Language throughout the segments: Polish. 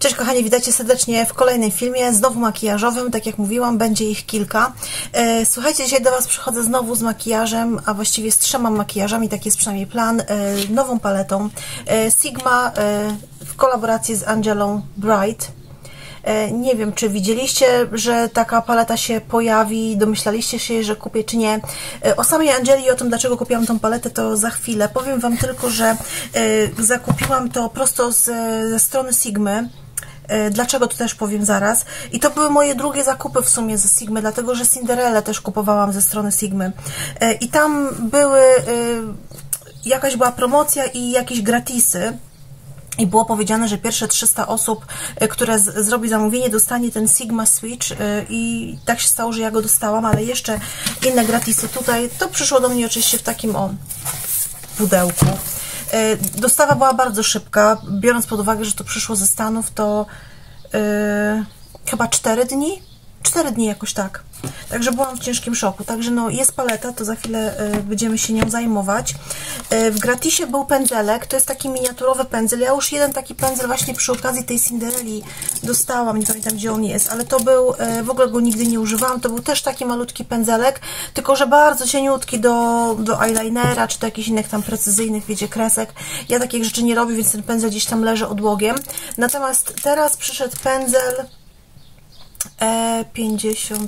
Cześć kochani, witajcie serdecznie w kolejnym filmie, znowu makijażowym, tak jak mówiłam, będzie ich kilka. E, słuchajcie, dzisiaj do Was przychodzę znowu z makijażem, a właściwie z trzema makijażami, taki jest przynajmniej plan, e, nową paletą e, Sigma w kolaboracji z Angelą Bright. Nie wiem, czy widzieliście, że taka paleta się pojawi, domyślaliście się, że kupię, czy nie. O samej Angeli o tym, dlaczego kupiłam tą paletę, to za chwilę. Powiem Wam tylko, że zakupiłam to prosto z, ze strony Sigmy dlaczego to też powiem zaraz. I to były moje drugie zakupy w sumie ze Sigmy, dlatego że Cinderella też kupowałam ze strony Sigmy. E, I tam były, e, jakaś była promocja i jakieś gratisy. I było powiedziane, że pierwsze 300 osób, które z, zrobi zamówienie, dostanie ten Sigma Switch i tak się stało, że ja go dostałam, ale jeszcze inne gratisy tutaj. To przyszło do mnie oczywiście w takim o pudełku. E, dostawa była bardzo szybka, biorąc pod uwagę, że to przyszło ze Stanów, to yy, chyba 4 dni, 4 dni jakoś tak. Także byłam w ciężkim szoku. Także no, jest paleta, to za chwilę y, będziemy się nią zajmować. Y, w gratisie był pędzelek, to jest taki miniaturowy pędzel. Ja już jeden taki pędzel właśnie przy okazji tej Cinderelli dostałam, nie pamiętam gdzie on jest, ale to był, y, w ogóle go nigdy nie używałam, to był też taki malutki pędzelek, tylko że bardzo cieniutki do, do eyelinera, czy do jakichś innych tam precyzyjnych, wiecie, kresek. Ja takich rzeczy nie robię, więc ten pędzel gdzieś tam leży odłogiem. Natomiast teraz przyszedł pędzel E50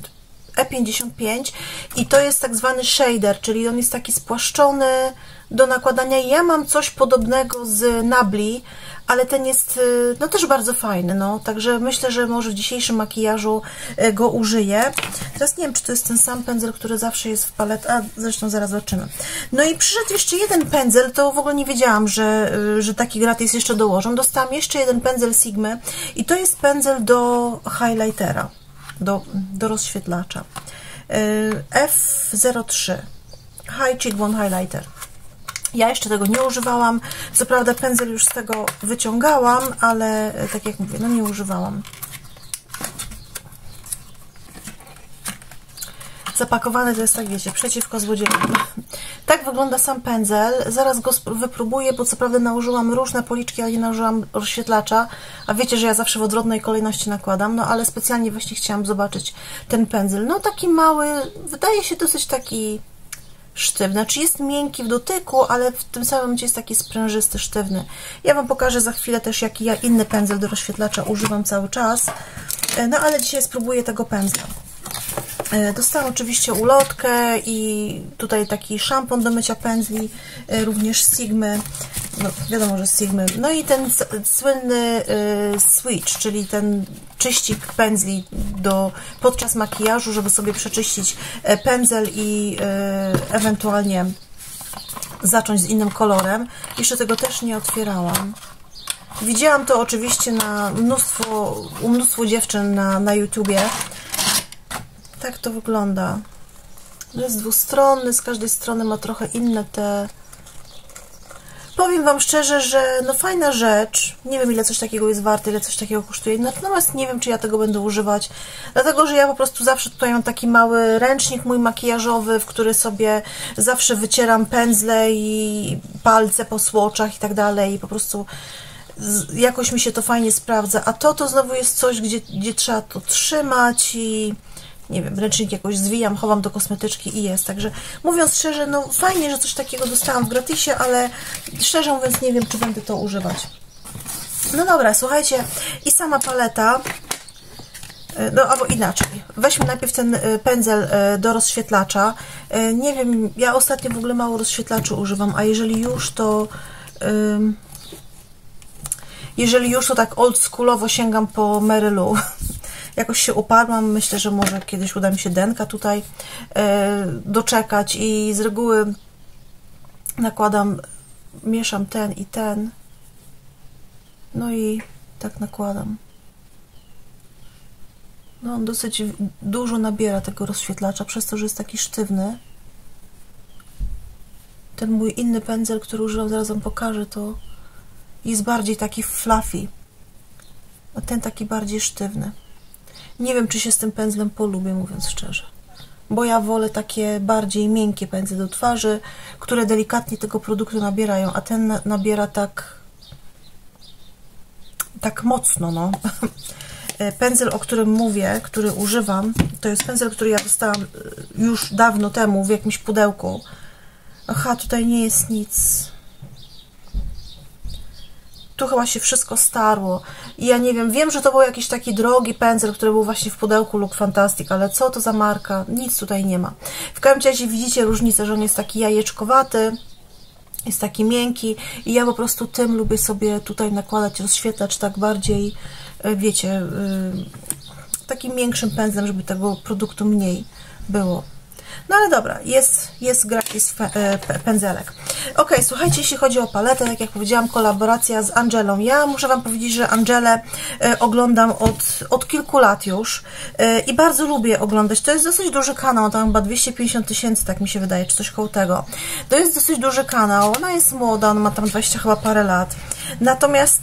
E55 i to jest tak zwany shader, czyli on jest taki spłaszczony do nakładania. Ja mam coś podobnego z Nabli, ale ten jest y, no też bardzo fajny, no, także myślę, że może w dzisiejszym makijażu y, go użyję. Teraz nie wiem, czy to jest ten sam pędzel, który zawsze jest w palet, a zresztą zaraz zobaczymy. No i przyszedł jeszcze jeden pędzel, to w ogóle nie wiedziałam, że, y, że taki gratis jeszcze dołożą. Dostałam jeszcze jeden pędzel Sigmy i to jest pędzel do highlightera do, do rozświetlacza. Y, F03 High Cheekbone Highlighter. Ja jeszcze tego nie używałam. Co prawda pędzel już z tego wyciągałam, ale y, tak jak mówię, no nie używałam. Zapakowany to jest tak, wiecie, przeciwko złodziejom. Tak wygląda sam pędzel. Zaraz go wypróbuję, bo co prawda nałożyłam różne policzki, ale nie nałożyłam rozświetlacza. A wiecie, że ja zawsze w odwrotnej kolejności nakładam. No ale specjalnie właśnie chciałam zobaczyć ten pędzel. No taki mały, wydaje się dosyć taki sztywny. Znaczy jest miękki w dotyku, ale w tym samym momencie jest taki sprężysty, sztywny. Ja Wam pokażę za chwilę też, jaki ja inny pędzel do rozświetlacza używam cały czas. E, no ale dzisiaj spróbuję tego pędzla. E, dostałam oczywiście ulotkę i tutaj taki szampon do mycia pędzli, e, również Sigmy, no wiadomo, że Sigmy. No i ten słynny e, switch, czyli ten czyścik pędzli do, podczas makijażu, żeby sobie przeczyścić pędzel i ewentualnie zacząć z innym kolorem. Jeszcze tego też nie otwierałam. Widziałam to oczywiście na mnóstwo, u mnóstwo dziewczyn na, na YouTubie, tak to wygląda. Jest dwustronny, z każdej strony ma trochę inne te... Powiem Wam szczerze, że no fajna rzecz. Nie wiem, ile coś takiego jest warte, ile coś takiego kosztuje. Natomiast nie wiem, czy ja tego będę używać. Dlatego, że ja po prostu zawsze tutaj mam taki mały ręcznik mój makijażowy, w który sobie zawsze wycieram pędzle i palce po słoczach i tak dalej. I po prostu jakoś mi się to fajnie sprawdza. A to to znowu jest coś, gdzie, gdzie trzeba to trzymać i nie wiem, ręcznik jakoś zwijam, chowam do kosmetyczki i jest. Także mówiąc szczerze, no fajnie, że coś takiego dostałam w gratisie, ale szczerze mówiąc nie wiem, czy będę to używać. No dobra, słuchajcie, i sama paleta, e, no albo inaczej, weźmy najpierw ten e, pędzel e, do rozświetlacza. Nie wiem, ja ostatnio w ogóle mało rozświetlaczy używam, a jeżeli już, to... Jeżeli już, to tak oldschoolowo sięgam po Mary Lou. jakoś się upadłam. Myślę, że może kiedyś uda mi się denka tutaj e, doczekać i z reguły nakładam, mieszam ten i ten. No i tak nakładam. No on dosyć dużo nabiera tego rozświetlacza, przez to, że jest taki sztywny. Ten mój inny pędzel, który używam, zaraz wam pokażę, to jest bardziej taki fluffy. A ten taki bardziej sztywny. Nie wiem, czy się z tym pędzlem polubię, mówiąc szczerze. Bo ja wolę takie bardziej miękkie pędzle do twarzy, które delikatnie tego produktu nabierają, a ten nabiera tak tak mocno, no. Pędzel, o którym mówię, który używam, to jest pędzel, który ja dostałam już dawno temu w jakimś pudełku. Aha, tutaj nie jest nic tu chyba się wszystko starło. I ja nie wiem, wiem, że to był jakiś taki drogi pędzel, który był właśnie w pudełku Look Fantastic, ale co to za marka? Nic tutaj nie ma. W każdym razie widzicie różnicę, że on jest taki jajeczkowaty, jest taki miękki i ja po prostu tym lubię sobie tutaj nakładać rozświetlacz tak bardziej, e, wiecie, e, takim większym pędzlem, żeby tego produktu mniej było. No ale dobra, jest, jest gratis e, pędzelek. Ok, słuchajcie, jeśli chodzi o paletę, tak jak powiedziałam, kolaboracja z Angelą. Ja muszę Wam powiedzieć, że Angelę e, oglądam od, od kilku lat już e, i bardzo lubię oglądać. To jest dosyć duży kanał, tam chyba 250 tysięcy, tak mi się wydaje, czy coś koło tego. To jest dosyć duży kanał, ona jest młoda, ona ma tam 20 chyba parę lat. Natomiast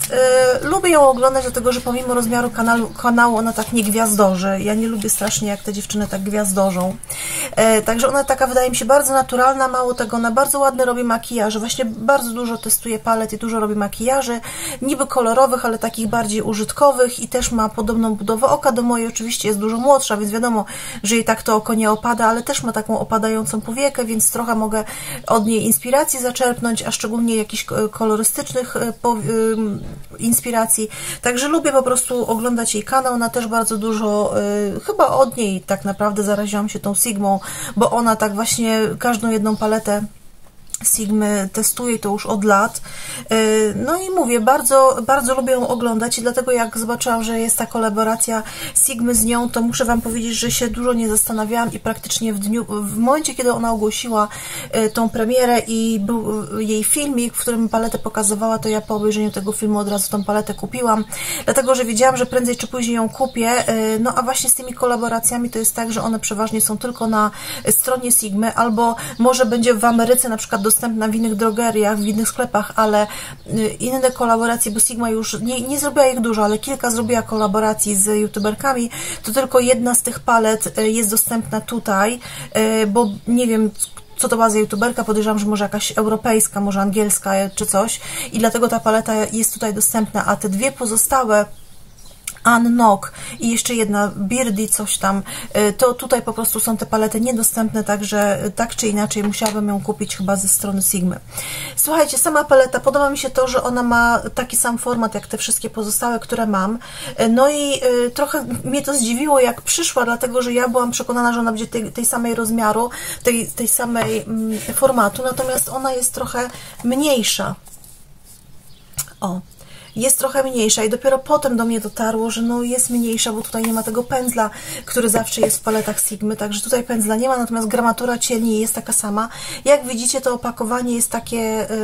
lubię ją oglądać, dlatego że pomimo rozmiaru kanału, kanału ona tak nie gwiazdorzy. Ja nie lubię strasznie, jak te dziewczyny tak gwiazdorzą. Także ona taka wydaje mi się bardzo naturalna, mało tego, ona bardzo ładnie robi makijaże, właśnie bardzo dużo testuje palet i dużo robi makijaży, niby kolorowych, ale takich bardziej użytkowych i też ma podobną budowę oka do mojej, oczywiście jest dużo młodsza, więc wiadomo, że jej tak to oko nie opada, ale też ma taką opadającą powiekę, więc trochę mogę od niej inspiracji zaczerpnąć, a szczególnie jakichś kolorystycznych e, inspiracji. Także lubię po prostu oglądać jej kanał, ona też bardzo dużo, e, chyba od niej tak naprawdę zaraziłam się tą Sigmą, bo ona tak właśnie każdą jedną paletę Sigmy testuję to już od lat. Y, no i mówię, bardzo, bardzo lubię ją oglądać i dlatego jak zobaczyłam, że jest ta kolaboracja Sigmy z nią, to muszę Wam powiedzieć, że się dużo nie zastanawiałam i praktycznie w dniu, w momencie, kiedy ona ogłosiła y, tą premierę i był jej filmik, w którym paletę pokazywała, to ja po obejrzeniu tego filmu od razu tą paletę kupiłam, dlatego, że wiedziałam, że prędzej czy później ją kupię, y, no a właśnie z tymi kolaboracjami to jest tak, że one przeważnie są tylko na stronie Sigmy, albo może będzie w Ameryce na przykład dostępna w innych drogeriach, w innych sklepach, ale y, inne kolaboracje, bo Sigma już nie, nie zrobiła ich dużo, ale kilka zrobiła kolaboracji z youtuberkami, to tylko jedna z tych palet y, jest dostępna tutaj, y, bo nie wiem, co to była za youtuberka, podejrzewam, że może jakaś europejska, może angielska czy coś. I dlatego ta paleta jest tutaj dostępna, a te dwie pozostałe Unnock i jeszcze jedna Beardy, coś tam, y, to tutaj po prostu są te palety niedostępne, także tak czy inaczej musiałabym ją kupić chyba ze strony Sigmy. Słuchajcie, sama paleta, podoba mi się to, że ona ma taki sam format jak te wszystkie pozostałe, które mam, y, no i trochę mnie to zdziwiło jak przyszła, dlatego, że ja byłam przekonana, że ona będzie tej, tej samej rozmiaru, tej, tej samej mm, formatu, natomiast ona jest trochę mniejsza. O, jest trochę mniejsza i dopiero potem do mnie dotarło, że no jest mniejsza, bo tutaj nie ma tego pędzla, który zawsze jest w paletach Sigmy, także tutaj pędzla nie ma, natomiast gramatura cieni jest taka sama. Jak widzicie, to opakowanie jest takie, y,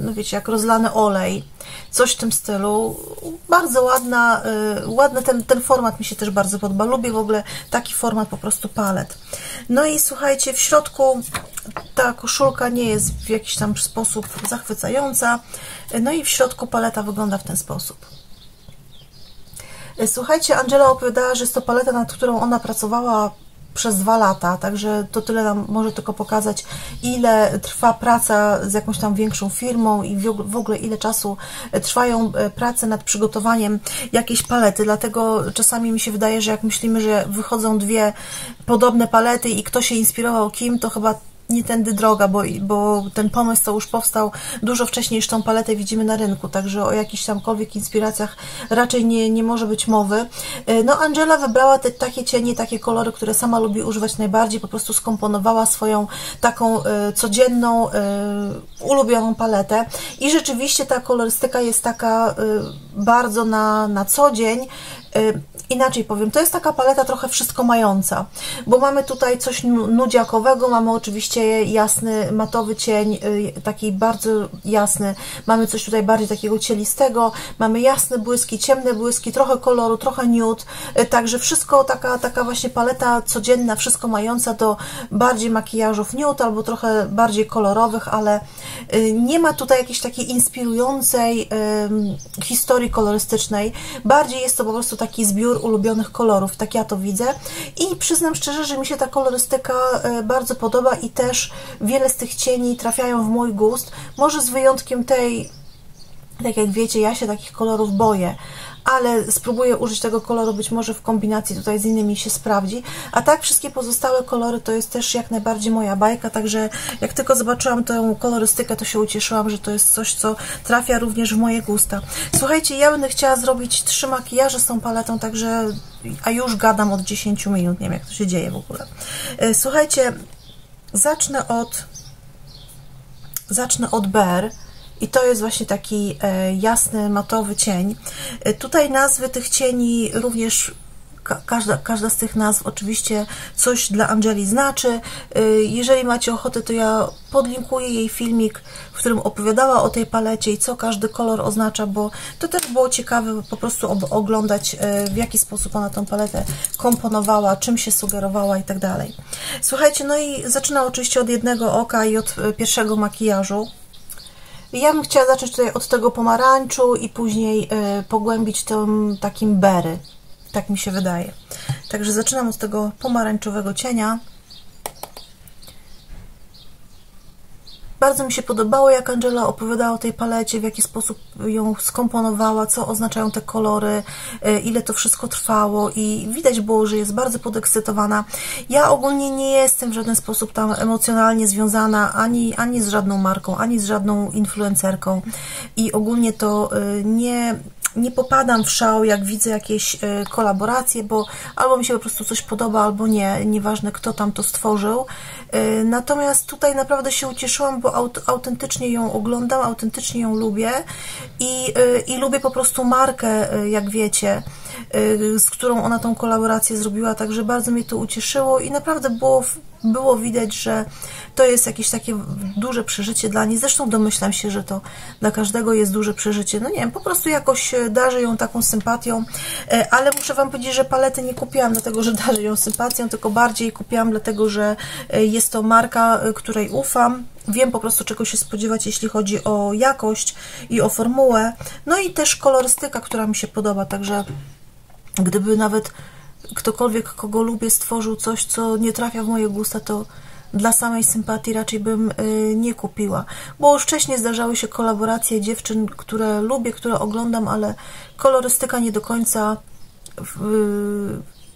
no wiecie, jak rozlany olej, coś w tym stylu. Bardzo ładna, y, ładny ten, ten format mi się też bardzo podoba. Lubię w ogóle taki format po prostu palet. No i słuchajcie, w środku ta koszulka nie jest w jakiś tam sposób zachwycająca. No i w środku paleta wygląda w ten sposób. Słuchajcie, Angela opowiadała, że jest to paleta, nad którą ona pracowała przez dwa lata, także to tyle nam może tylko pokazać, ile trwa praca z jakąś tam większą firmą i w ogóle ile czasu trwają e, prace nad przygotowaniem jakiejś palety, dlatego czasami mi się wydaje, że jak myślimy, że wychodzą dwie podobne palety i kto się inspirował kim, to chyba nie tędy droga, bo, bo ten pomysł to już powstał dużo wcześniej niż tą paletę widzimy na rynku, także o jakichś tamkolwiek inspiracjach raczej nie, nie może być mowy. E, no Angela wybrała te takie cienie, takie kolory, które sama lubi używać najbardziej, po prostu skomponowała swoją taką y, codzienną, y, ulubioną paletę i rzeczywiście ta kolorystyka jest taka y, bardzo na, na co dzień, inaczej powiem, to jest taka paleta trochę wszystko mająca, bo mamy tutaj coś nudziakowego, mamy oczywiście jasny matowy cień, y, taki bardzo jasny, mamy coś tutaj bardziej takiego cielistego, mamy jasne błyski, ciemne błyski, trochę koloru, trochę nude, y, także wszystko taka, taka właśnie paleta codzienna, wszystko mająca do bardziej makijażów nude albo trochę bardziej kolorowych, ale y, nie ma tutaj jakiejś takiej inspirującej historii kolorystycznej, bardziej jest to po prostu taki zbiór ulubionych kolorów, tak ja to widzę. I przyznam szczerze, że mi się ta kolorystyka e, bardzo podoba i też wiele z tych cieni trafiają w mój gust, może z wyjątkiem tej tak jak wiecie, ja się takich kolorów boję, ale spróbuję użyć tego koloru, być może w kombinacji tutaj z innymi się sprawdzi. A tak wszystkie pozostałe kolory to jest też jak najbardziej moja bajka, także jak tylko zobaczyłam tę kolorystykę, to się ucieszyłam, że to jest coś, co trafia również w moje gusta. Słuchajcie, ja będę chciała zrobić trzy makijaże z tą paletą, także a już gadam od 10 minut, nie wiem jak to się dzieje w ogóle. E, słuchajcie, zacznę od zacznę od Bear i to jest właśnie taki e, jasny, matowy cień. E, tutaj nazwy tych cieni również każda, każda z tych nazw oczywiście coś dla Angeli znaczy. E, jeżeli macie ochotę, to ja podlinkuję jej filmik, w którym opowiadała o tej palecie i co każdy kolor oznacza, bo to też było ciekawe po prostu oglądać, w jaki sposób ona tą paletę komponowała, czym się sugerowała i tak dalej. Słuchajcie, no i zaczynam oczywiście od jednego oka i od pierwszego makijażu. Ja bym chciała zacząć tutaj od tego pomarańczu i później y, pogłębić tym takim bery. Tak mi się wydaje. Także zaczynam od tego pomarańczowego cienia. Bardzo mi się podobało, jak Angela opowiadała o tej palecie, w jaki sposób ją skomponowała, co oznaczają te kolory, y, ile to wszystko trwało i widać było, że jest bardzo podekscytowana. Ja ogólnie nie jestem w żaden sposób tam emocjonalnie związana ani, ani z żadną marką, ani z żadną influencerką i ogólnie to y, nie nie popadam w szał, jak widzę jakieś e, kolaboracje, bo albo mi się po prostu coś podoba, albo nie, nieważne kto tam to stworzył. E, natomiast tutaj naprawdę się ucieszyłam, bo autentycznie ją oglądam, autentycznie ją lubię i, e, i lubię po prostu markę, jak wiecie, z którą ona tą kolaborację zrobiła, także bardzo mnie to ucieszyło i naprawdę było, było widać, że to jest jakieś takie duże przeżycie dla niej. Zresztą domyślam się, że to dla każdego jest duże przeżycie. No nie wiem, po prostu jakoś e, darzę ją taką sympatią, e, ale muszę Wam powiedzieć, że palety nie kupiłam dlatego, że darzę ją sympatią, tylko bardziej kupiłam dlatego, że e, jest to marka, której ufam, wiem po prostu czego się spodziewać, jeśli chodzi o jakość i o formułę, no i też kolorystyka, która mi się podoba, także gdyby nawet ktokolwiek, kogo lubię, stworzył coś, co nie trafia w moje gusta, to dla samej sympatii raczej bym y, nie kupiła. Bo już wcześniej zdarzały się kolaboracje dziewczyn, które lubię, które oglądam, ale kolorystyka nie do końca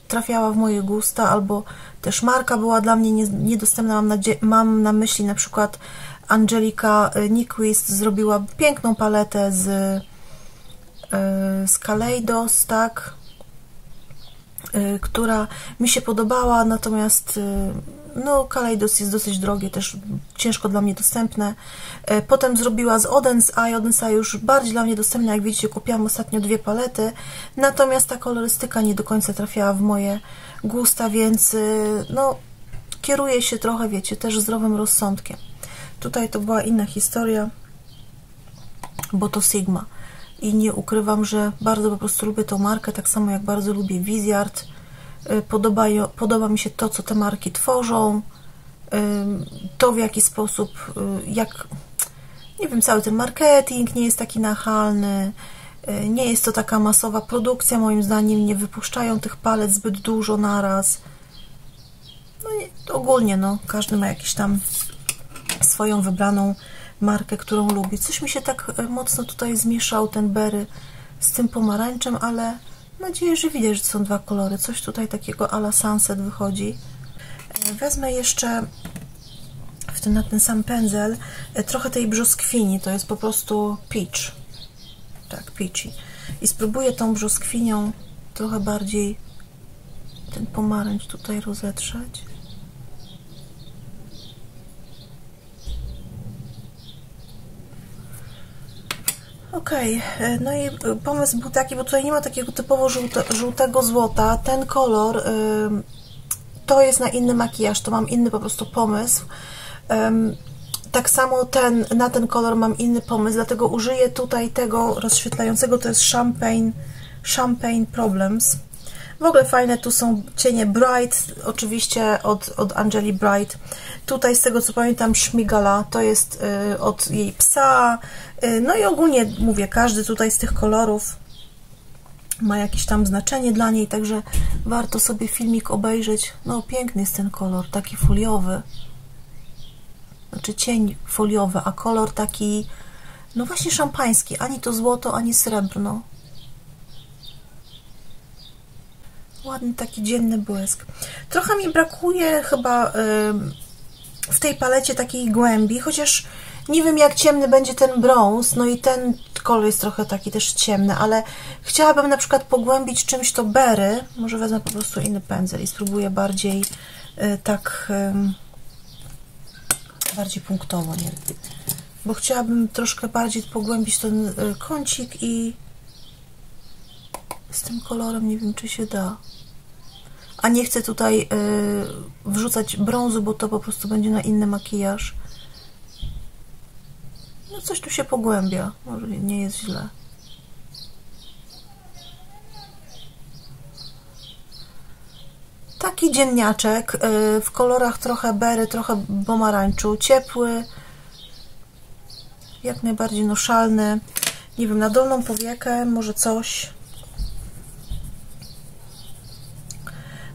trafiała w moje gusta, albo też marka była dla mnie niedostępna. Mam mam na myśli na przykład Angelika y, Nyquist zrobiła piękną paletę z, y, z Kaleidos, tak? Która mi się podobała, natomiast no Kaleidos jest dosyć drogie, też ciężko dla mnie dostępne. E, potem zrobiła z Odens Eye, Odens Eye już bardziej dla mnie dostępne, jak widzicie kupiłam ostatnio dwie palety, natomiast ta kolorystyka nie do końca trafiała w moje gusta, więc no kieruję się trochę, wiecie, też zdrowym rozsądkiem. Tutaj to była inna historia, bo to Sigma i nie ukrywam, że bardzo po prostu lubię tą markę, tak samo jak bardzo lubię Viziart, Y, podoba, podoba mi się to, co te marki tworzą, y, to w jaki sposób, y, jak, nie wiem, cały ten marketing nie jest taki nachalny, nie jest to taka masowa produkcja, moim zdaniem nie wypuszczają tych palet zbyt dużo naraz. No i ogólnie, no, każdy ma jakiś tam swoją wybraną markę, którą lubi. Coś mi się tak mocno tutaj zmieszał ten Berry z tym pomarańczem, ale Mam nadzieję, że widać, że są dwa kolory. Coś tutaj takiego ala sunset wychodzi. E, wezmę jeszcze w ten, na ten sam pędzel e, trochę tej brzoskwini. To jest po prostu peach. Tak, peachy. I spróbuję tą brzoskwinią trochę bardziej ten pomarańcz tutaj rozetrzeć. Okej, okay. E, no i e, pomysł był taki, bo tutaj nie ma takiego typowo żółte, żółtego złota. Ten kolor y, to jest na inny makijaż, to mam inny po prostu pomysł. Tak samo ten, na ten kolor mam inny pomysł, dlatego użyję tutaj tego rozświetlającego, to jest Champagne, Champagne Problems. W ogóle fajne tu są cienie Bright, oczywiście od, od Angeli Bright. Tutaj z tego co pamiętam Szmigala, to jest y, od jej psa. Y, no i ogólnie mówię, każdy tutaj z tych kolorów ma jakieś tam znaczenie dla niej, także warto sobie filmik obejrzeć. No piękny jest ten kolor, taki foliowy. Znaczy cień foliowy, a kolor taki, no właśnie szampański, ani to złoto, ani srebrno. Ładny taki dzienny błysk. Trochę mi brakuje chyba w tej palecie takiej głębi, chociaż nie wiem jak ciemny będzie ten brąz, no i ten kolor jest trochę taki też ciemny, ale chciałabym na przykład pogłębić czymś to bery. Może wezmę po prostu inny pędzel i spróbuję bardziej y, tak y, bardziej punktowo, nie Bo chciałabym troszkę bardziej pogłębić ten y, kącik i z tym kolorem nie wiem, czy się da. A nie chcę tutaj wrzucać brązu, bo to po prostu będzie na inny makijaż. No coś tu się pogłębia. Może nie jest źle. Taki dzienniaczek y, w kolorach trochę bery, trochę pomarańczu. Ciepły. Jak najbardziej noszalny. Nie wiem, na dolną powiekę może coś.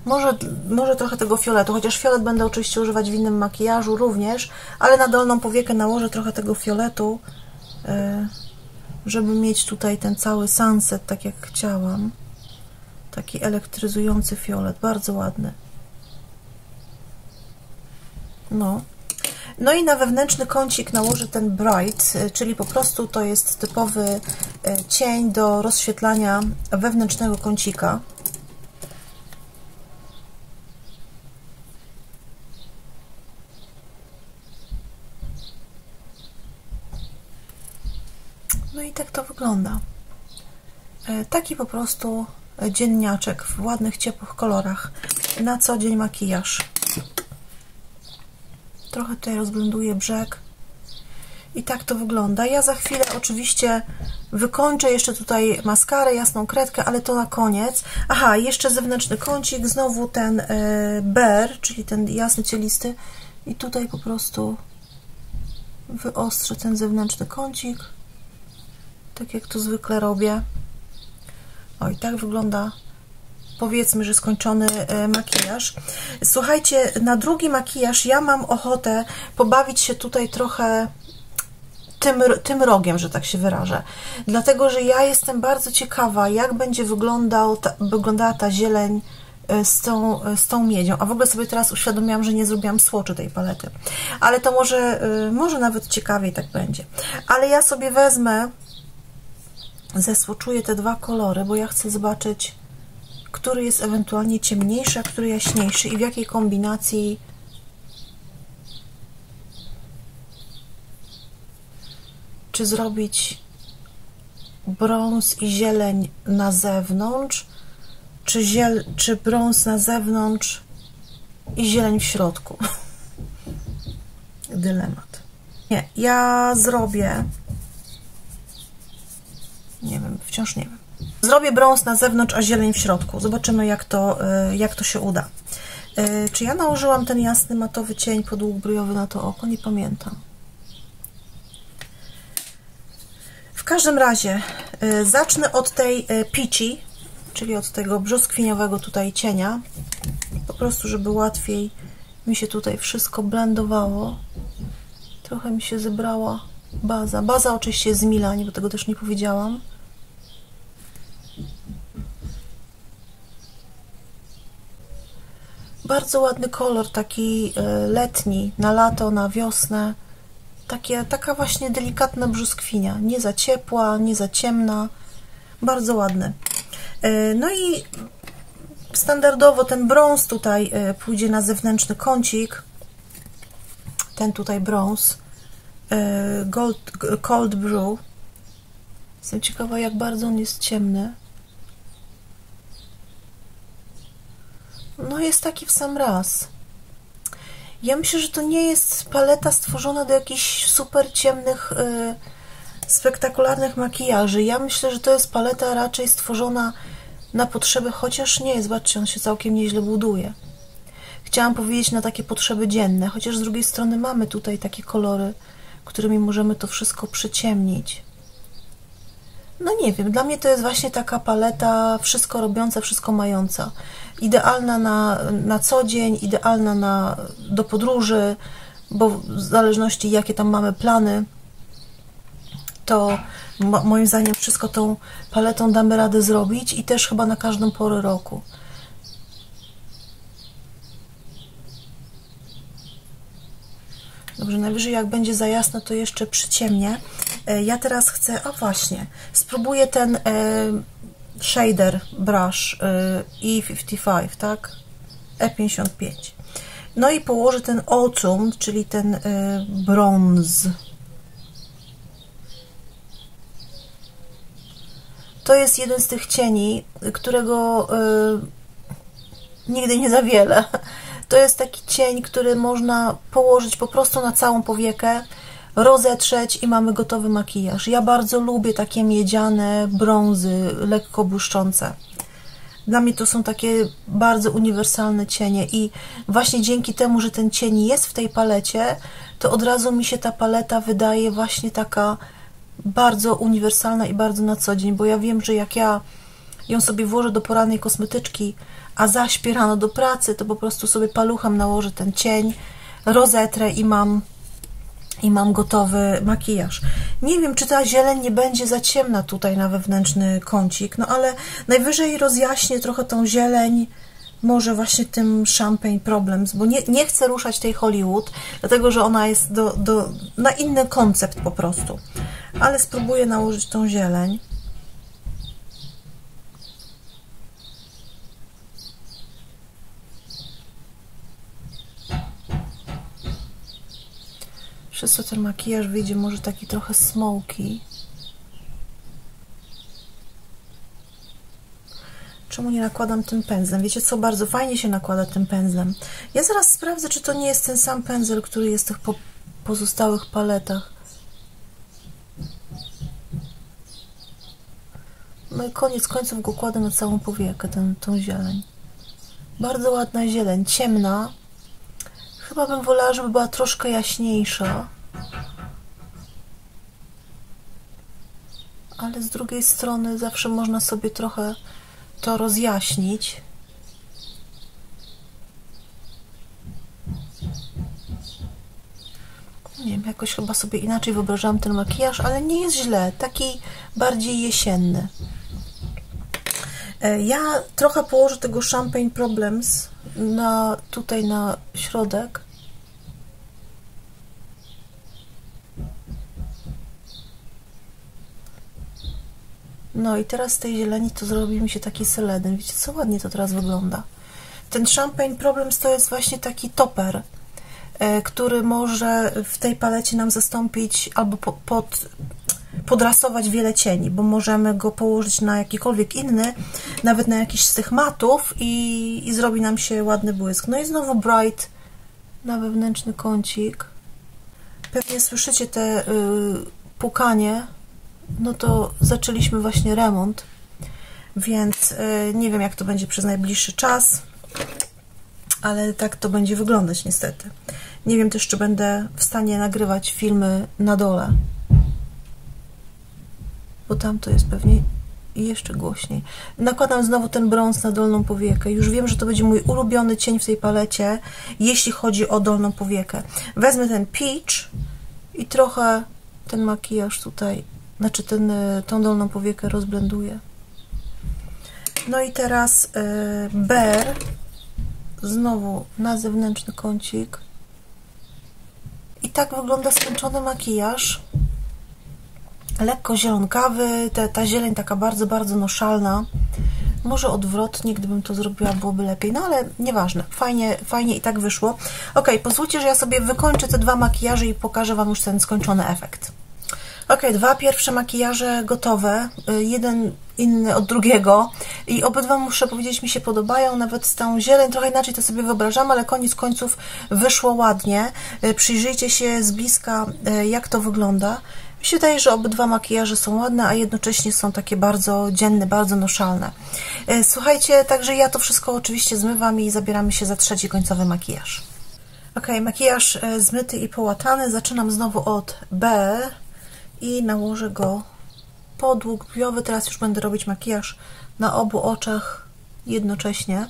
Może, może trochę tego fioletu, chociaż fiolet będę oczywiście używać w innym makijażu również, ale na dolną powiekę nałożę trochę tego fioletu, e, żeby mieć tutaj ten cały sunset, tak jak chciałam. Taki elektryzujący fiolet, bardzo ładny. No. No i na wewnętrzny kącik nałożę ten Bright, e, czyli po prostu to jest typowy e, cień do rozświetlania wewnętrznego kącika. Tak to wygląda. E, taki po prostu dzienniaczek w ładnych, ciepłych kolorach. Na co dzień makijaż. Trochę tutaj rozblenduję brzeg. I tak to wygląda. Ja za chwilę oczywiście wykończę jeszcze tutaj maskarę, jasną kredkę, ale to na koniec. Aha, jeszcze zewnętrzny kącik, znowu ten e, ber, czyli ten jasny, cielisty. I tutaj po prostu wyostrzę ten zewnętrzny kącik tak jak to zwykle robię. O, i tak wygląda powiedzmy, że skończony e, makijaż. Słuchajcie, na drugi makijaż ja mam ochotę pobawić się tutaj trochę tym, tym rogiem, że tak się wyrażę. Dlatego, że ja jestem bardzo ciekawa, jak będzie wyglądał ta, wyglądała ta zieleń e, z tą, e, z tą miedzią. A w ogóle sobie teraz uświadomiłam, że nie zrobiłam słoczy tej palety. Ale to może, może nawet ciekawiej tak będzie. Ale ja sobie wezmę zesłoczuję te dwa kolory, bo ja chcę zobaczyć, który jest ewentualnie ciemniejszy, a który jaśniejszy i w jakiej kombinacji czy zrobić brąz i zieleń na zewnątrz, czy, ziel, czy brąz na zewnątrz i zieleń w środku. Dylemat. Nie, ja zrobię nie wiem, wciąż nie wiem. Zrobię brąz na zewnątrz, a zieleń w środku. Zobaczymy, jak to, y, jak to się uda. Y, czy ja nałożyłam ten jasny matowy cień podłóg na to oko? Nie pamiętam. W każdym razie y, zacznę od tej peachy, czyli od tego brzoskwiniowego tutaj cienia. Po prostu, żeby łatwiej mi się tutaj wszystko blendowało. Trochę mi się zebrała baza. Baza oczywiście z Milani, bo tego też nie powiedziałam. Bardzo ładny kolor, taki e, letni, na lato, na wiosnę. Takie, taka właśnie delikatna brzoskwinia, nie za ciepła, nie za ciemna. Bardzo ładny. E, no i standardowo ten brąz tutaj e, pójdzie na zewnętrzny kącik. Ten tutaj brąz. Gold, Cold Brew. Jestem ciekawa, jak bardzo on jest ciemny. no jest taki w sam raz. Ja myślę, że to nie jest paleta stworzona do jakichś super ciemnych, yy, spektakularnych makijaży. Ja myślę, że to jest paleta raczej stworzona na potrzeby, chociaż nie, zobaczcie, on się całkiem nieźle buduje. Chciałam powiedzieć na takie potrzeby dzienne, chociaż z drugiej strony mamy tutaj takie kolory, którymi możemy to wszystko przyciemnić. No nie wiem, dla mnie to jest właśnie taka paleta wszystko robiąca, wszystko mająca idealna na, na co dzień, idealna na, do podróży, bo w zależności jakie tam mamy plany, to moim zdaniem wszystko tą paletą damy radę zrobić i też chyba na każdą porę roku. Dobrze, najwyżej jak będzie za jasno, to jeszcze przyciemnie. E, ja teraz chcę, a właśnie, spróbuję ten e, shader brush e, E55, tak? E55. No i położę ten ocum, czyli ten e, brąz. To jest jeden z tych cieni, którego e, nigdy nie za wiele. To jest taki cień, który można położyć po prostu na całą powiekę, rozetrzeć i mamy gotowy makijaż. Ja bardzo lubię takie miedziane brązy, lekko błyszczące. Dla mnie to są takie bardzo uniwersalne cienie i właśnie dzięki temu, że ten cień jest w tej palecie, to od razu mi się ta paleta wydaje właśnie taka bardzo uniwersalna i bardzo na co dzień, bo ja wiem, że jak ja ją sobie włożę do porannej kosmetyczki, a zaśpię rano do pracy, to po prostu sobie paluchem nałożę ten cień, rozetrę i mam i mam gotowy makijaż. Nie wiem, czy ta zieleń nie będzie za ciemna tutaj na wewnętrzny kącik, no ale najwyżej rozjaśnię trochę tą zieleń, może właśnie tym Champagne Problems, bo nie, nie chcę ruszać tej Hollywood, dlatego, że ona jest do, do, na inny koncept po prostu. Ale spróbuję nałożyć tą zieleń. Przez co ten makijaż wyjdzie może taki trochę smoky. Czemu nie nakładam tym pędzlem? Wiecie co, bardzo fajnie się nakłada tym pędzlem. Ja zaraz sprawdzę, czy to nie jest ten sam pędzel, który jest w tych po pozostałych paletach. No i koniec końców go kładę na całą powiekę, ten, tą zieleń. Bardzo ładna zieleń, ciemna, Chyba bym wolała, żeby była troszkę jaśniejsza. Ale z drugiej strony zawsze można sobie trochę to rozjaśnić. Nie wiem, jakoś chyba sobie inaczej wyobrażałam ten makijaż, ale nie jest źle. Taki bardziej jesienny. E, ja trochę położę tego Champagne Problems na, tutaj na środek. No i teraz z tej zieleni to zrobi mi się taki seledyn. Wiecie co ładnie to teraz wygląda. Ten Champagne Problems to jest właśnie taki toper, e, który może w tej palecie nam zastąpić albo pod, podrasować wiele cieni, bo możemy go położyć na jakikolwiek inny, nawet na jakiś z tych matów i, i zrobi nam się ładny błysk. No i znowu Bright na wewnętrzny kącik. Pewnie słyszycie te y, pukanie, no to zaczęliśmy właśnie remont, więc y, nie wiem jak to będzie przez najbliższy czas, ale tak to będzie wyglądać niestety. Nie wiem też, czy będę w stanie nagrywać filmy na dole, bo tam to jest pewnie jeszcze głośniej. Nakładam znowu ten brąz na dolną powiekę. Już wiem, że to będzie mój ulubiony cień w tej palecie, jeśli chodzi o dolną powiekę. Wezmę ten peach i trochę ten makijaż tutaj, znaczy ten, e, tą dolną powiekę rozblenduję. No i teraz yy, Bear, znowu na zewnętrzny kącik. I tak wygląda skończony makijaż lekko zielonkawy, te, ta zieleń taka bardzo, bardzo noszalna. Może odwrotnie, gdybym to zrobiła, byłoby lepiej, no ale nieważne. Fajnie, fajnie i tak wyszło. Ok, pozwólcie, że ja sobie wykończę te dwa makijaże i pokażę Wam już ten skończony efekt. Ok, dwa pierwsze makijaże gotowe, y, jeden inny od drugiego i obydwa muszę powiedzieć mi się podobają, nawet z tą zieleń trochę inaczej to sobie wyobrażam, ale koniec końców wyszło ładnie. Y, przyjrzyjcie się z bliska y, jak to wygląda. Mi się wydaje, że obydwa makijaże są ładne, a jednocześnie są takie bardzo dzienne, bardzo noszalne. Słuchajcie, także ja to wszystko oczywiście zmywam i zabieramy się za trzeci końcowy makijaż. Ok, makijaż zmyty i połatany. Zaczynam znowu od B i nałożę go podługwiowy. Teraz już będę robić makijaż na obu oczach jednocześnie.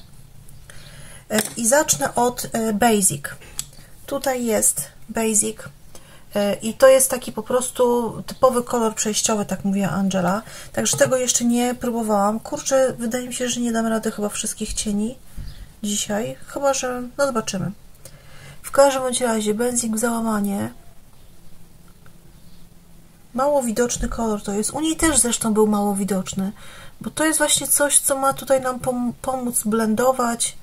E, I zacznę od Basic. Tutaj jest Basic E, I to jest taki po prostu typowy kolor przejściowy, tak mówiła Angela. Także tego jeszcze nie próbowałam. Kurczę, wydaje mi się, że nie dam rady chyba wszystkich cieni dzisiaj. Chyba, że... no zobaczymy. W każdym razie benzik załamanie. Mało widoczny kolor to jest. U niej też zresztą był mało widoczny, bo to jest właśnie coś, co ma tutaj nam pom pomóc blendować,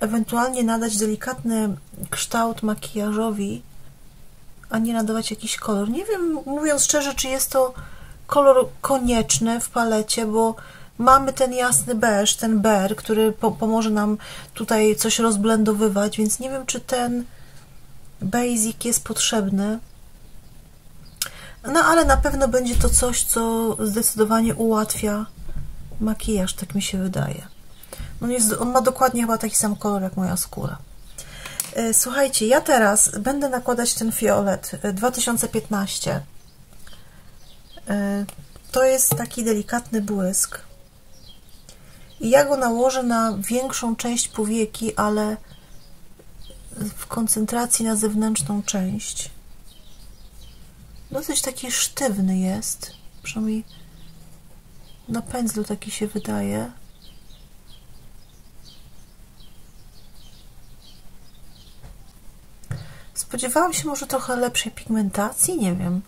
ewentualnie nadać delikatny kształt makijażowi, a nie nadawać jakiś kolor. Nie wiem, mówiąc szczerze, czy jest to kolor konieczny w palecie, bo mamy ten jasny beż, ten ber, który po pomoże nam tutaj coś rozblendowywać, więc nie wiem, czy ten basic jest potrzebny. No ale na pewno będzie to coś, co zdecydowanie ułatwia makijaż, tak mi się wydaje. On, jest, on ma dokładnie chyba taki sam kolor jak moja skóra. E, słuchajcie, ja teraz będę nakładać ten fiolet 2015. E, e, to jest taki delikatny błysk. I ja go nałożę na większą część powieki, ale w koncentracji na zewnętrzną część. Dosyć taki sztywny jest. Przynajmniej na pędzlu taki się wydaje. Spodziewałam się może trochę lepszej pigmentacji, nie wiem.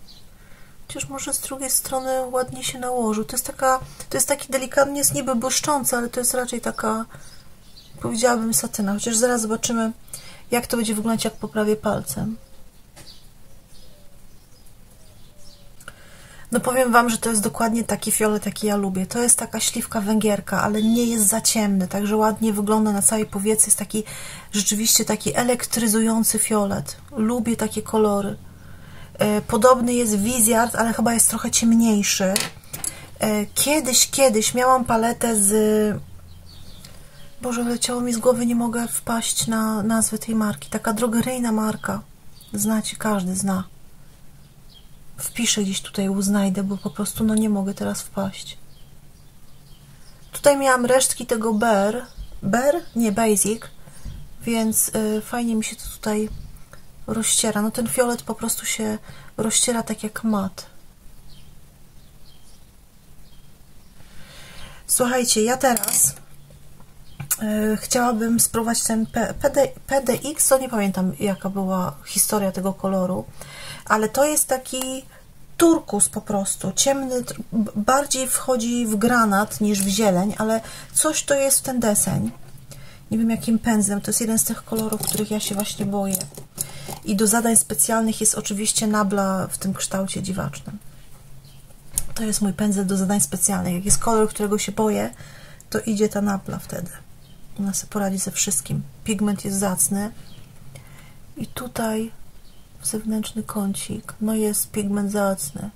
Chociaż może z drugiej strony ładnie się nałożył. To jest taka, to jest taki delikatnie, jest niby błyszczący, ale to jest raczej taka, powiedziałabym satyna. Chociaż zaraz zobaczymy, jak to będzie wyglądać, jak poprawię palcem. No powiem Wam, że to jest dokładnie taki fiolet, jaki ja lubię. To jest taka śliwka węgierka, ale nie jest za ciemny, także ładnie wygląda na całej powiecy. Jest taki rzeczywiście taki elektryzujący fiolet. Lubię takie kolory. E, podobny jest Wizard, ale chyba jest trochę ciemniejszy. E, kiedyś, kiedyś miałam paletę z... Boże, wyleciało mi z głowy, nie mogę wpaść na nazwę tej marki. Taka drogeryjna marka. Znacie, każdy zna. Wpiszę gdzieś tutaj, uznajdę, bo po prostu no nie mogę teraz wpaść. Tutaj miałam resztki tego Bear. Bear? Nie, Basic. Więc y, fajnie mi się to tutaj rozściera. No ten fiolet po prostu się rozściera tak jak mat. Słuchajcie, ja teraz chciałabym spróbować ten PD, PDX, to nie pamiętam jaka była historia tego koloru, ale to jest taki turkus po prostu, ciemny, bardziej wchodzi w granat niż w zieleń, ale coś to jest w ten deseń. Nie wiem jakim pędzlem, to jest jeden z tych kolorów, których ja się właśnie boję. I do zadań specjalnych jest oczywiście nabla w tym kształcie dziwacznym. To jest mój pędzel do zadań specjalnych. Jak jest kolor, którego się boję, to idzie ta nabla wtedy. Ona sobie poradzi ze wszystkim. Pigment jest zacny. I tutaj zewnętrzny kącik. No jest pigment zacny.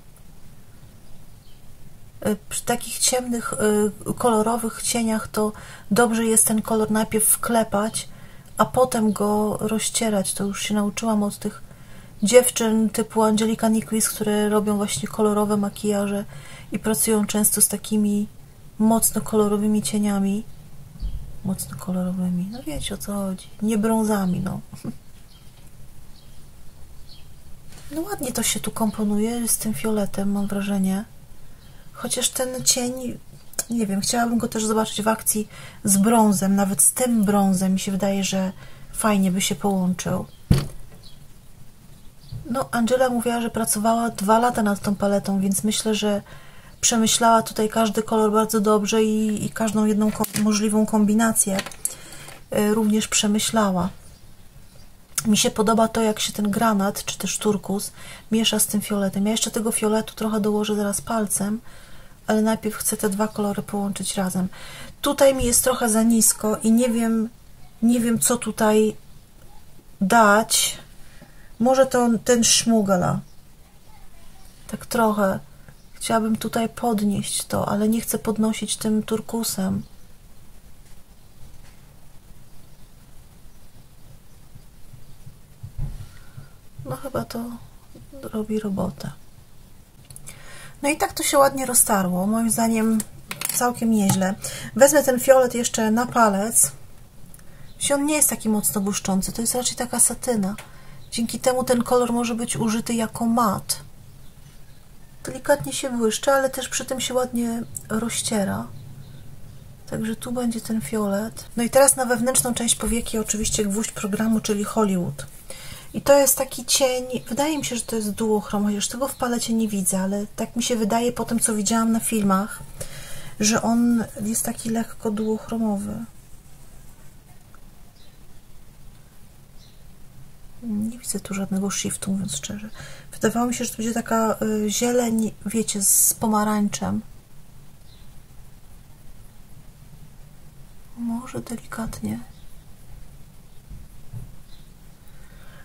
E, przy takich ciemnych, e, kolorowych cieniach to dobrze jest ten kolor najpierw wklepać, a potem go rozcierać. To już się nauczyłam od tych dziewczyn typu Angelika Nichols, które robią właśnie kolorowe makijaże i pracują często z takimi mocno kolorowymi cieniami. Mocno kolorowymi. No wiecie o co chodzi. Nie brązami, no. No ładnie to się tu komponuje z tym fioletem, mam wrażenie. Chociaż ten cień, nie wiem, chciałabym go też zobaczyć w akcji z brązem. Nawet z tym brązem mi się wydaje, że fajnie by się połączył. No, Angela mówiła, że pracowała dwa lata nad tą paletą, więc myślę, że przemyślała tutaj każdy kolor bardzo dobrze i, i każdą jedną możliwą kombinację y, również przemyślała. Mi się podoba to, jak się ten granat, czy też turkus miesza z tym fioletem. Ja jeszcze tego fioletu trochę dołożę zaraz palcem, ale najpierw chcę te dwa kolory połączyć razem. Tutaj mi jest trochę za nisko i nie wiem, nie wiem co tutaj dać. Może to ten szmugala. Tak trochę. Chciałabym tutaj podnieść to, ale nie chcę podnosić tym turkusem. No chyba to robi robotę. No i tak to się ładnie roztarło. Moim zdaniem całkiem nieźle. Wezmę ten fiolet jeszcze na palec. On nie jest taki mocno błyszczący, to jest raczej taka satyna. Dzięki temu ten kolor może być użyty jako mat. Delikatnie się błyszczy, ale też przy tym się ładnie rozciera. Także tu będzie ten fiolet. No i teraz na wewnętrzną część powieki oczywiście gwóźdź programu, czyli Hollywood. I to jest taki cień, wydaje mi się, że to jest duochrom, chociaż tego w palecie nie widzę, ale tak mi się wydaje po tym, co widziałam na filmach, że on jest taki lekko duochromowy. Nie widzę tu żadnego shiftu, mówiąc szczerze. Wydawało mi się, że to będzie taka y, zieleń, wiecie, z pomarańczem. Może delikatnie.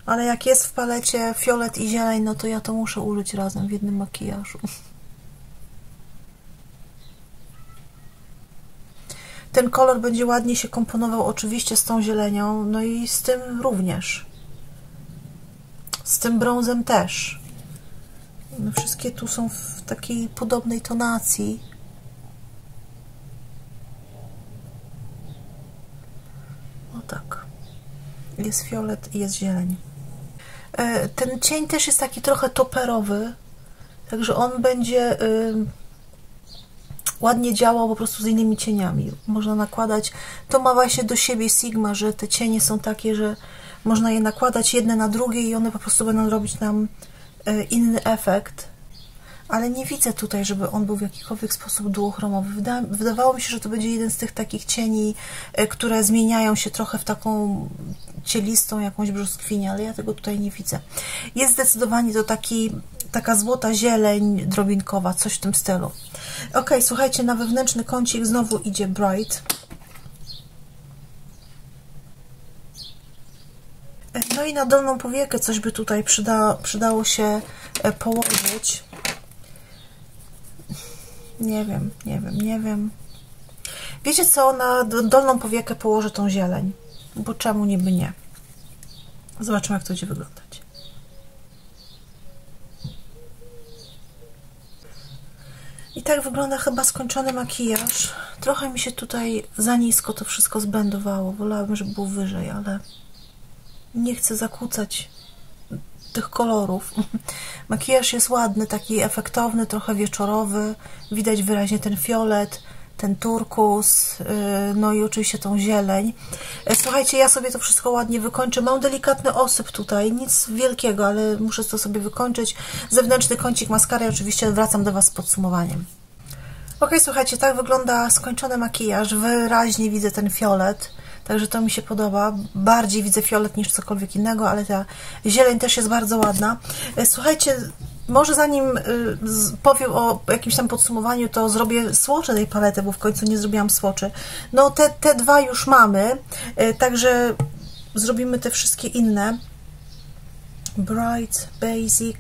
Ale jak jest w palecie fiolet i zieleń, no to ja to muszę użyć razem w jednym makijażu. Ten kolor będzie ładnie się komponował oczywiście z tą zielenią, no i z tym również. Z tym brązem też. No wszystkie tu są w takiej podobnej tonacji. O tak. Jest fiolet i jest zieleń. E, ten cień też jest taki trochę toperowy, także on będzie ładnie działał po prostu z innymi cieniami. Można nakładać, to ma właśnie do siebie Sigma, że te cienie są takie, że można je nakładać jedne na drugie i one po prostu będą robić nam e, inny efekt. Ale nie widzę tutaj, żeby on był w jakikolwiek sposób duochromowy. Wyda wydawało mi się, że to będzie jeden z tych takich cieni, e, które zmieniają się trochę w taką cielistą jakąś brzoskwinię, ale ja tego tutaj nie widzę. Jest zdecydowanie to taki, taka złota zieleń drobinkowa, coś w tym stylu. Ok, słuchajcie, na wewnętrzny kącik znowu idzie Bright. No i na dolną powiekę coś by tutaj przyda, przydało się e, położyć. Nie wiem, nie wiem, nie wiem. Wiecie co, na dolną powiekę położę tą zieleń, bo czemu niby nie? Zobaczymy, jak to będzie wyglądać. I tak wygląda chyba skończony makijaż. Trochę mi się tutaj za nisko to wszystko zbędowało. Wolałabym, żeby było wyżej, ale nie chcę zakłócać tych kolorów. Makijaż jest ładny, taki efektowny, trochę wieczorowy. Widać wyraźnie ten fiolet, ten turkus, y, no i oczywiście tą zieleń. E, słuchajcie, ja sobie to wszystko ładnie wykończę. Mam delikatny osyp tutaj, nic wielkiego, ale muszę to sobie wykończyć. Zewnętrzny kącik maskary, oczywiście wracam do Was z podsumowaniem. Ok, słuchajcie, tak wygląda skończony makijaż. Wyraźnie widzę ten fiolet. Także to mi się podoba. Bardziej widzę fiolet niż cokolwiek innego, ale ta zieleń też jest bardzo ładna. E, słuchajcie, może zanim y, powiem o jakimś tam podsumowaniu, to zrobię słocze tej palety, bo w końcu nie zrobiłam słoczy. No te, te dwa już mamy, y, także zrobimy te wszystkie inne. Bright Basic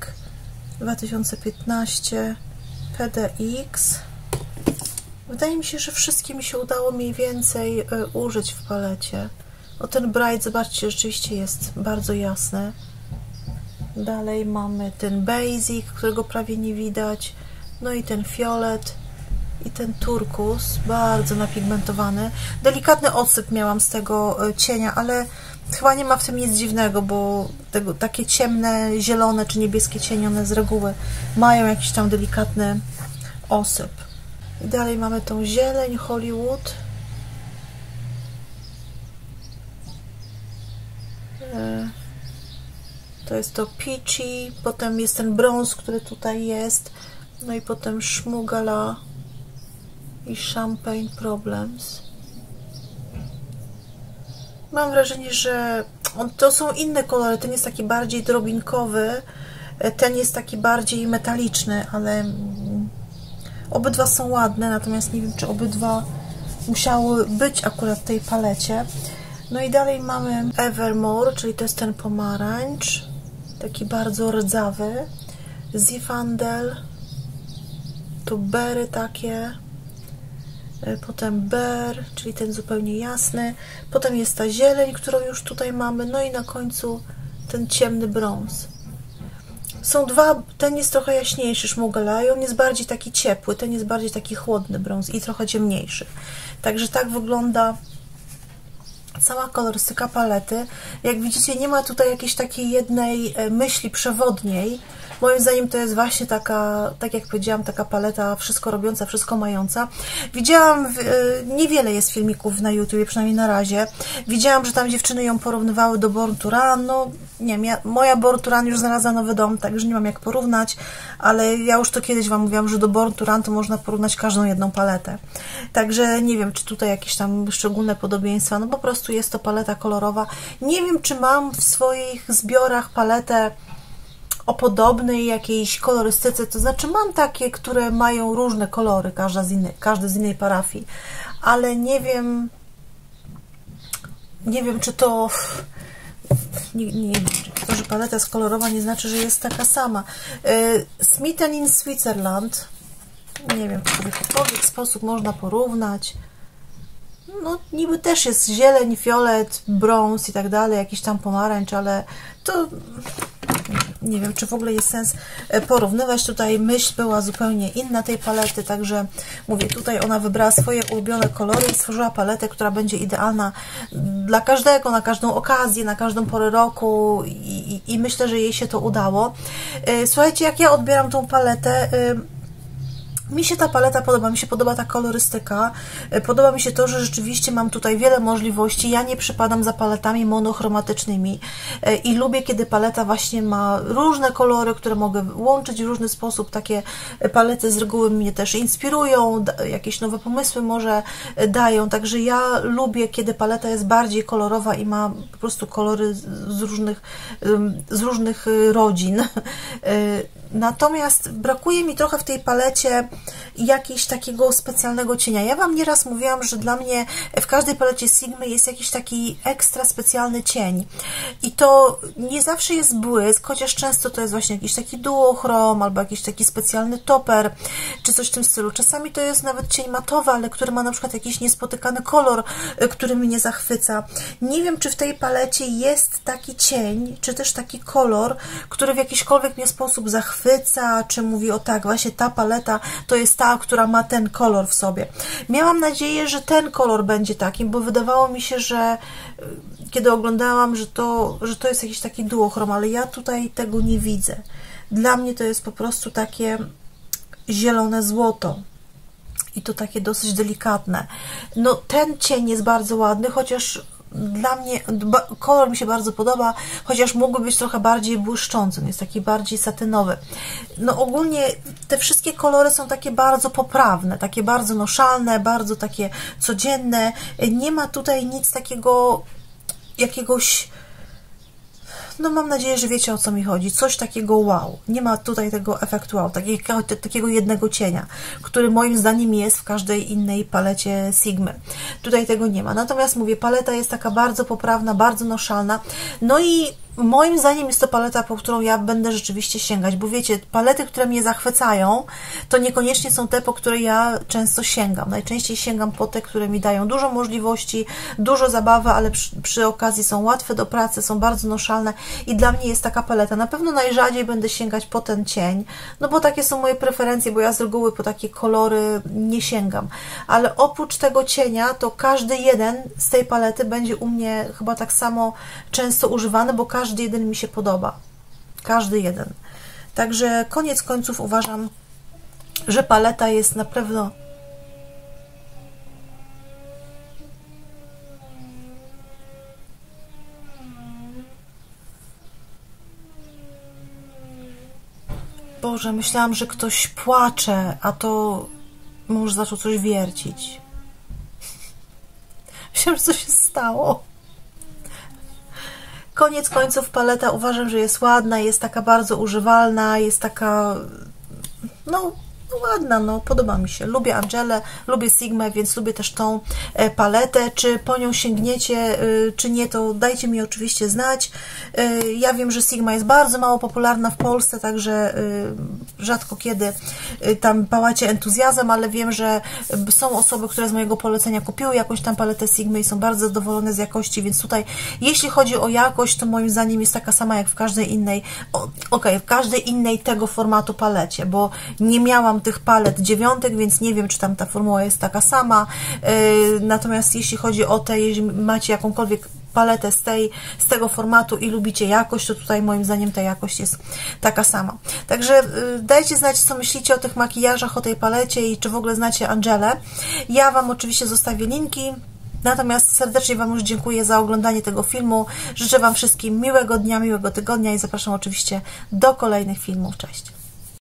2015 PDX Wydaje mi się, że wszystkie mi się udało mniej więcej y, użyć w palecie. O ten Bright, zobaczcie, rzeczywiście jest bardzo jasny. Dalej mamy ten basic, którego prawie nie widać. No i ten fiolet i ten turkus, bardzo napigmentowany. Delikatny odsyp miałam z tego e, cienia, ale chyba nie ma w tym nic dziwnego, bo tego, takie ciemne, zielone czy niebieskie cienie, one z reguły mają jakiś tam delikatny osyp. I dalej mamy tą zieleń Hollywood. E, to jest to Peachy, potem jest ten brąz, który tutaj jest, no i potem Szmugala i Champagne Problems. Mam wrażenie, że on, to są inne kolory. Ten jest taki bardziej drobinkowy, ten jest taki bardziej metaliczny, ale obydwa są ładne, natomiast nie wiem, czy obydwa musiały być akurat w tej palecie. No i dalej mamy Evermore, czyli to jest ten pomarańcz taki bardzo rdzawy. Zifandel, tu bery takie, e, potem ber, czyli ten zupełnie jasny, potem jest ta zieleń, którą już tutaj mamy, no i na końcu ten ciemny brąz. Są dwa, ten jest trochę jaśniejszy szmugela i on jest bardziej taki ciepły, ten jest bardziej taki chłodny brąz i trochę ciemniejszy. Także tak wygląda cała kolorystyka palety. Jak widzicie, nie ma tutaj jakiejś takiej jednej e, myśli przewodniej, Moim zdaniem to jest właśnie taka, tak jak powiedziałam, taka paleta wszystko robiąca, wszystko mająca. Widziałam, e, niewiele jest filmików na YouTube, przynajmniej na razie. Widziałam, że tam dziewczyny ją porównywały do Born to Run. No, nie wiem, ja, moja Born to Run już znalazła nowy dom, także nie mam jak porównać, ale ja już to kiedyś Wam mówiłam, że do Born to Run to można porównać każdą jedną paletę. Także nie wiem, czy tutaj jakieś tam szczególne podobieństwa, no po prostu jest to paleta kolorowa. Nie wiem, czy mam w swoich zbiorach paletę o podobnej jakiejś kolorystyce, to znaczy mam takie, które mają różne kolory, każda z innej, każdy z innej parafii, ale nie wiem, nie wiem, czy to nie, nie, to, że paleta jest kolorowa nie znaczy, że jest taka sama. E, Smitten in Switzerland nie wiem, w jakikolwiek sposób można porównać no niby też jest zieleń, fiolet, brąz i tak dalej, jakiś tam pomarańcz, ale to nie wiem, czy w ogóle jest sens e, porównywać. Tutaj myśl była zupełnie inna tej palety, także mówię, tutaj ona wybrała swoje ulubione kolory i stworzyła paletę, która będzie idealna dla każdego, na każdą okazję, na każdą porę roku i, i, i myślę, że jej się to udało. E, słuchajcie, jak ja odbieram tą paletę, e, mi się ta paleta podoba, mi się podoba ta kolorystyka, e, podoba mi się to, że rzeczywiście mam tutaj wiele możliwości, ja nie przypadam za paletami monochromatycznymi. E, i lubię, kiedy paleta właśnie ma różne kolory, które mogę łączyć w różny sposób, takie palety z reguły mnie też inspirują, jakieś nowe pomysły może e, dają, także ja lubię, kiedy paleta jest bardziej kolorowa i ma po prostu kolory z różnych, z różnych rodzin. Natomiast brakuje mi trochę w tej palecie jakiegoś takiego specjalnego cienia. Ja Wam nieraz mówiłam, że dla mnie w każdej palecie Sigmy jest jakiś taki ekstra specjalny cień. I to nie zawsze jest błysk, chociaż często to jest właśnie jakiś taki duochrom albo jakiś taki specjalny toper, czy coś w tym stylu. Czasami to jest nawet cień matowy, ale który ma na przykład jakiś niespotykany kolor, y, który mnie zachwyca. Nie wiem, czy w tej palecie jest taki cień, czy też taki kolor, który w jakiśkolwiek mnie sposób zachwyca, czy mówi o tak, właśnie ta paleta to jest ta, która ma ten kolor w sobie. Miałam nadzieję, że ten kolor będzie takim, bo wydawało mi się, że y, kiedy oglądałam, że to, że to jest jakiś taki duochrom, ale ja tutaj tego nie widzę. Dla mnie to jest po prostu takie zielone złoto i to takie dosyć delikatne. No ten cień jest bardzo ładny, chociaż dla mnie kolor mi się bardzo podoba, chociaż mógłby być trochę bardziej błyszczący, jest taki bardziej satynowy. No ogólnie te wszystkie kolory są takie bardzo poprawne, takie bardzo noszalne, bardzo takie codzienne. Nie ma tutaj nic takiego jakiegoś no mam nadzieję, że wiecie o co mi chodzi. Coś takiego wow. Nie ma tutaj tego efektu wow, takiego, takiego jednego cienia, który moim zdaniem jest w każdej innej palecie Sigmy. Tutaj tego nie ma. Natomiast mówię, paleta jest taka bardzo poprawna, bardzo noszalna. No i moim zdaniem jest to paleta, po którą ja będę rzeczywiście sięgać, bo wiecie, palety, które mnie zachwycają, to niekoniecznie są te, po które ja często sięgam. Najczęściej sięgam po te, które mi dają dużo możliwości, dużo zabawy, ale przy, przy okazji są łatwe do pracy, są bardzo noszalne i dla mnie jest taka paleta. Na pewno najrzadziej będę sięgać po ten cień, no bo takie są moje preferencje, bo ja z reguły po takie kolory nie sięgam. Ale oprócz tego cienia, to każdy jeden z tej palety będzie u mnie chyba tak samo często używany, bo każdy każdy jeden mi się podoba. Każdy jeden. Także koniec końców uważam, że paleta jest na pewno Boże, myślałam, że ktoś płacze, a to mąż zaczął coś wiercić. Myślałam, że coś się stało. Koniec końców paleta uważam, że jest ładna, jest taka bardzo używalna, jest taka no ładna, no podoba mi się. Lubię Angelę, lubię Sigmę, więc lubię też tą e, paletę. Czy po nią sięgniecie, e, czy nie, to dajcie mi oczywiście znać. E, ja wiem, że Sigma jest bardzo mało popularna w Polsce, także rzadko kiedy tam pałacie entuzjazm, ale wiem, że są osoby, które z mojego polecenia kupiły jakąś tam paletę Sigmy i są bardzo zadowolone z jakości, więc tutaj jeśli chodzi o jakość, to moim zdaniem jest taka sama jak w każdej innej, ok, w każdej innej tego formatu palecie, bo nie miałam tych palet dziewiątek, więc nie wiem, czy tam ta formuła jest taka sama. Yy, natomiast jeśli chodzi o te, jeśli macie jakąkolwiek paletę z, tej, z tego formatu i lubicie jakość, to tutaj moim zdaniem ta jakość jest taka sama. Także y, dajcie znać, co myślicie o tych makijażach, o tej palecie i czy w ogóle znacie Angelę. Ja Wam oczywiście zostawię linki. Natomiast serdecznie Wam już dziękuję za oglądanie tego filmu. Życzę Wam wszystkim miłego dnia, miłego tygodnia i zapraszam oczywiście do kolejnych filmów. Cześć!